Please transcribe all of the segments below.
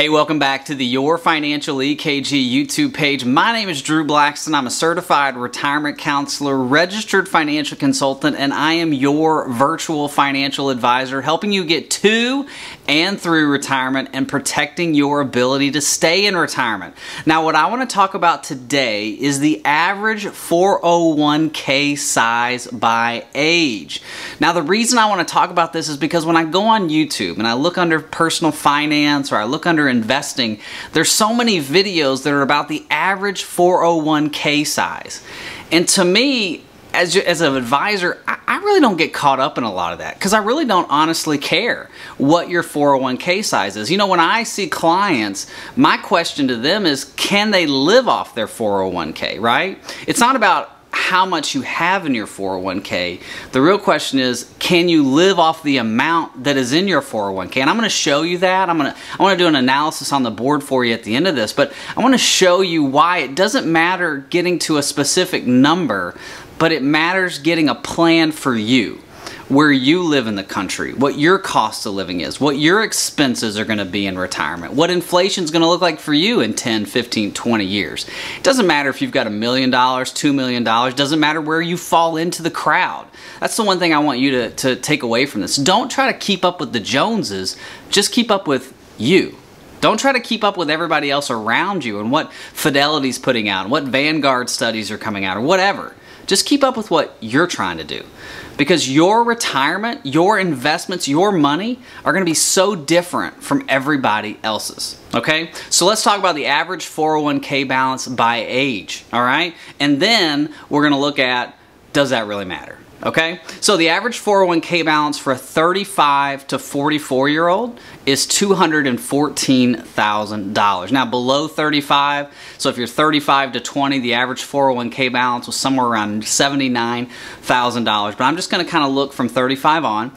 Hey, welcome back to the Your Financial EKG YouTube page. My name is Drew Blackston. I'm a certified retirement counselor, registered financial consultant, and I am your virtual financial advisor, helping you get to and through retirement and protecting your ability to stay in retirement. Now, what I want to talk about today is the average 401k size by age. Now, the reason I want to talk about this is because when I go on YouTube and I look under personal finance or I look under investing, there's so many videos that are about the average 401k size. And to me, as, as an advisor, I, I really don't get caught up in a lot of that because I really don't honestly care what your 401k size is. You know, when I see clients, my question to them is can they live off their 401k, right? It's not about how much you have in your 401k. The real question is, can you live off the amount that is in your 401k? And I'm going to show you that. I'm going to I want to do an analysis on the board for you at the end of this, but I want to show you why it doesn't matter getting to a specific number, but it matters getting a plan for you where you live in the country, what your cost of living is, what your expenses are going to be in retirement, what inflation is going to look like for you in 10, 15, 20 years. It doesn't matter if you've got a million dollars, two million dollars, doesn't matter where you fall into the crowd. That's the one thing I want you to, to take away from this. Don't try to keep up with the Joneses, just keep up with you. Don't try to keep up with everybody else around you and what Fidelity's putting out, and what Vanguard studies are coming out, or whatever. Just keep up with what you're trying to do. Because your retirement, your investments, your money are going to be so different from everybody else's. Okay? So let's talk about the average 401k balance by age. All right? And then we're going to look at does that really matter? Okay, so the average 401k balance for a 35 to 44 year old is $214,000. Now below 35, so if you're 35 to 20, the average 401k balance was somewhere around $79,000. But I'm just gonna kind of look from 35 on.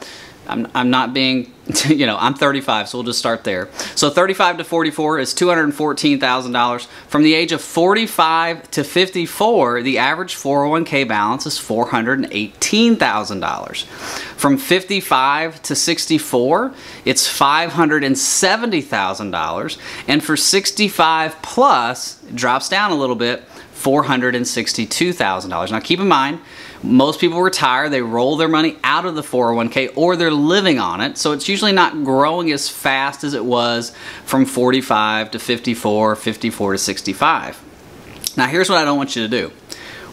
I'm, I'm not being you know, I'm 35, so we'll just start there. So 35 to 44 is $214,000. From the age of 45 to 54, the average 401k balance is $418,000. From 55 to 64, it's $570,000. And for 65 plus, it drops down a little bit, $462,000. Now keep in mind, most people retire, they roll their money out of the 401k or they're living on it. So it's usually not growing as fast as it was from 45 to 54, 54 to 65. Now here's what I don't want you to do.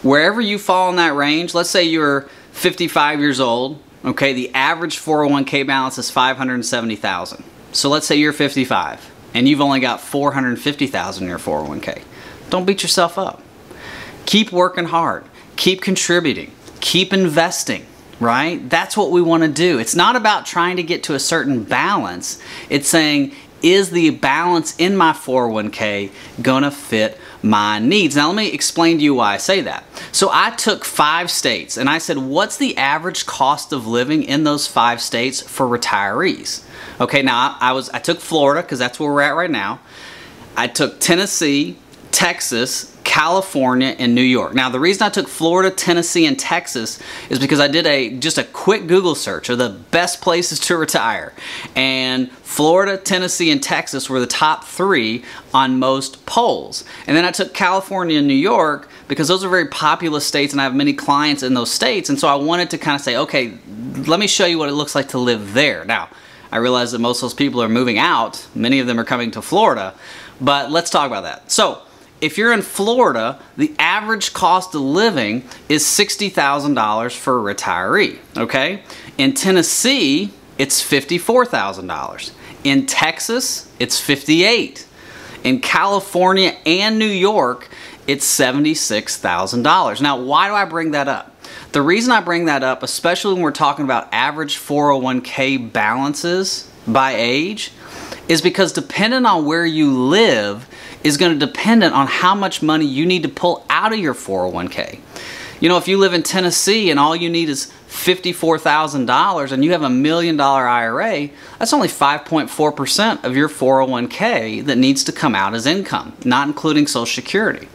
Wherever you fall in that range, let's say you're 55 years old, okay, the average 401k balance is 570,000. So let's say you're 55 and you've only got 450,000 in your 401k. Don't beat yourself up. Keep working hard. Keep contributing keep investing right? That's what we want to do. It's not about trying to get to a certain balance. It's saying, is the balance in my 401k going to fit my needs? Now, let me explain to you why I say that. So, I took five states and I said, what's the average cost of living in those five states for retirees? Okay, now I was I took Florida because that's where we're at right now. I took Tennessee, Texas, California, and New York. Now, the reason I took Florida, Tennessee, and Texas is because I did a just a quick Google search of the best places to retire. And Florida, Tennessee, and Texas were the top three on most polls. And then I took California and New York because those are very populous states and I have many clients in those states. And so I wanted to kind of say, okay, let me show you what it looks like to live there. Now, I realize that most of those people are moving out. Many of them are coming to Florida. But let's talk about that. So, if you're in Florida, the average cost of living is $60,000 for a retiree, okay? In Tennessee, it's $54,000. In Texas, it's 58. In California and New York, it's $76,000. Now, why do I bring that up? The reason I bring that up, especially when we're talking about average 401k balances by age, is because depending on where you live, is going to depend on how much money you need to pull out of your 401k. You know, if you live in Tennessee and all you need is $54,000 and you have a million dollar IRA, that's only 5.4% of your 401k that needs to come out as income, not including Social Security.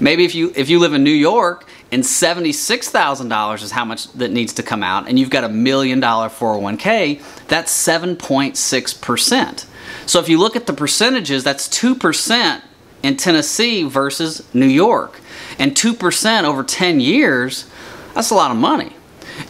Maybe if you if you live in New York and $76,000 is how much that needs to come out and you've got a million dollar 401k, that's 7.6%. So if you look at the percentages, that's 2% in Tennessee versus New York. And 2% over 10 years, that's a lot of money.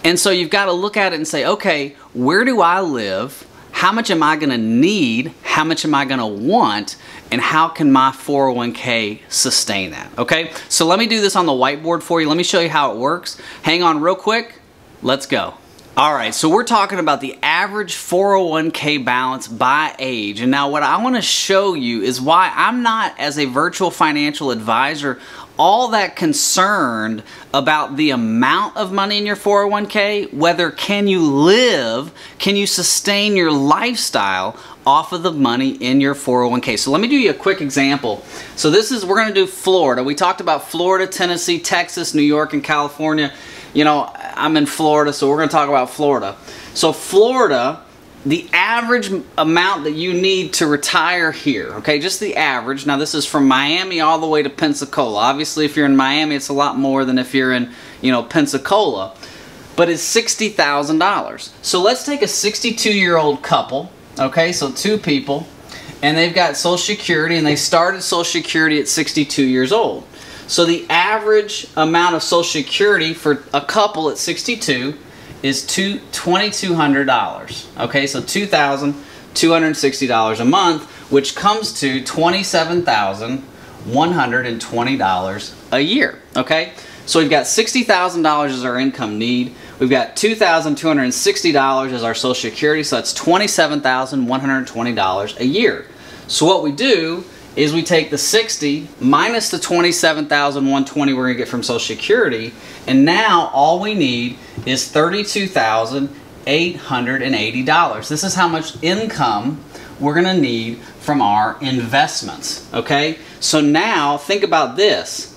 And so you've got to look at it and say, okay, where do I live? How much am I going to need? How much am I going to want? And how can my 401k sustain that? Okay, so let me do this on the whiteboard for you. Let me show you how it works. Hang on real quick. Let's go. All right, so we're talking about the average 401k balance by age. And now what I want to show you is why I'm not, as a virtual financial advisor, all that concerned about the amount of money in your 401k, whether can you live, can you sustain your lifestyle off of the money in your 401k. So let me do you a quick example. So this is, we're gonna do Florida. We talked about Florida, Tennessee, Texas, New York, and California. You know, I'm in Florida, so we're gonna talk about Florida. So Florida, the average amount that you need to retire here, okay, just the average. Now this is from Miami all the way to Pensacola. Obviously if you're in Miami it's a lot more than if you're in, you know, Pensacola. But it's $60,000. So let's take a 62 year old couple, okay, so two people, and they've got Social Security and they started Social Security at 62 years old. So the average amount of Social Security for a couple at 62 is two $2,200. Okay, so $2,260 a month, which comes to $27,120 a year. Okay, so we've got $60,000 as our income need. We've got $2,260 as our Social Security, so that's $27,120 a year. So what we do is we take the 60 minus the 27,120 we're to get from Social Security, and now all we need is $32,880. This is how much income we're to need from our investments, okay? So now think about this.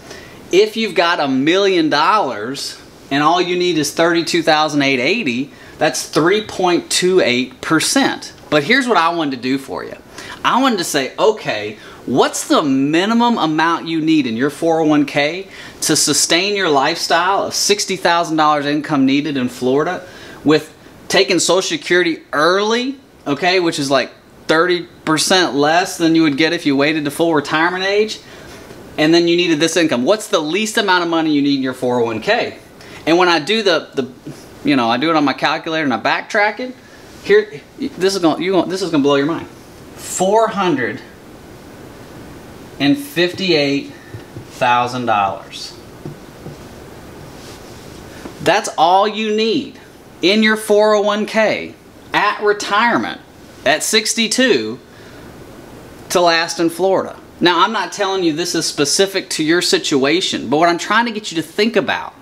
If you've got a million dollars and all you need is 32,880, that's 3.28%. But here's what I wanted to do for you. I wanted to say, okay, what's the minimum amount you need in your 401k to sustain your lifestyle of $60,000 income needed in Florida with taking Social Security early, okay, which is like 30% less than you would get if you waited to full retirement age, and then you needed this income. What's the least amount of money you need in your 401k? And when I do the, the you know, I do it on my calculator and I backtrack it, here, this is gonna you this is going to blow your mind. 400 and $58,000. That's all you need in your 401k at retirement at 62 to last in Florida. Now, I'm not telling you this is specific to your situation, but what I'm trying to get you to think about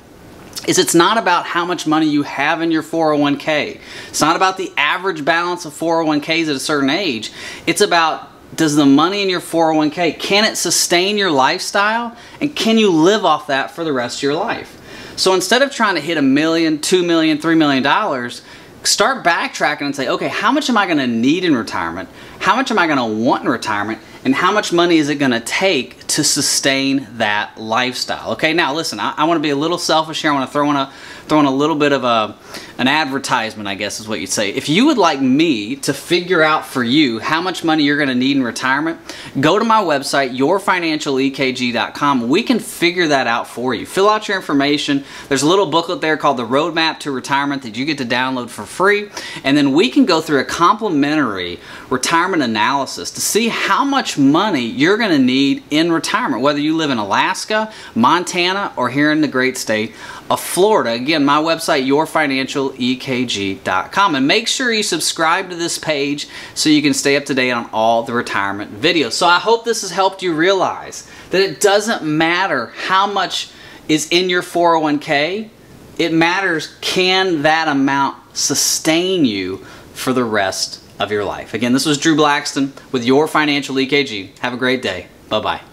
is it's not about how much money you have in your 401k. It's not about the average balance of 401ks at a certain age. It's about does the money in your 401k, can it sustain your lifestyle? And can you live off that for the rest of your life? So instead of trying to hit a million, two million, three million dollars, start backtracking and say, okay, how much am I gonna need in retirement? How much am I gonna want in retirement? And how much money is it gonna take to sustain that lifestyle? Okay, now listen, I, I wanna be a little selfish here. I wanna throw in a, throw in a little bit of a, an advertisement, I guess is what you'd say. If you would like me to figure out for you how much money you're going to need in retirement, go to my website, yourfinancialekg.com. We can figure that out for you. Fill out your information. There's a little booklet there called the Roadmap to Retirement that you get to download for free. And then we can go through a complimentary retirement analysis to see how much money you're going to need in retirement, whether you live in Alaska, Montana, or here in the great state of Florida. Again, my website, yourfinancialekg.com. And make sure you subscribe to this page so you can stay up to date on all the retirement videos. So I hope this has helped you realize that it doesn't matter how much is in your 401k. It matters can that amount sustain you for the rest of your life. Again, this was Drew Blackston with Your Financial EKG. Have a great day. Bye-bye.